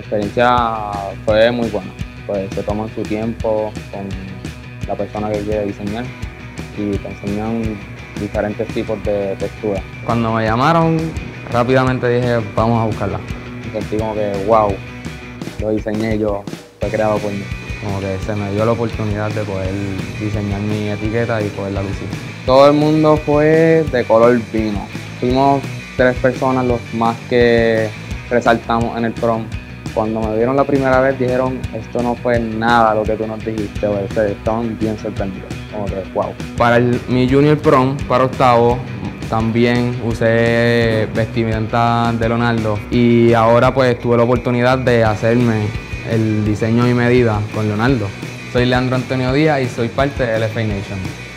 La experiencia fue muy buena, pues se toman su tiempo con la persona que quiere diseñar y te enseñan diferentes tipos de texturas. Cuando me llamaron, rápidamente dije, vamos a buscarla. Sentí como que, wow, lo diseñé yo, fue creado por mí. Como que se me dio la oportunidad de poder diseñar mi etiqueta y poderla lucir. Todo el mundo fue de color vino. Fuimos tres personas los más que resaltamos en el prom. Cuando me vieron la primera vez dijeron, esto no fue nada lo que tú nos dijiste, o sea, estaban bien sorprendidos. Como que, wow. Para mi junior prom, para octavo, también usé vestimenta de Leonardo y ahora pues tuve la oportunidad de hacerme el diseño y medida con Leonardo. Soy Leandro Antonio Díaz y soy parte de LFA Nation.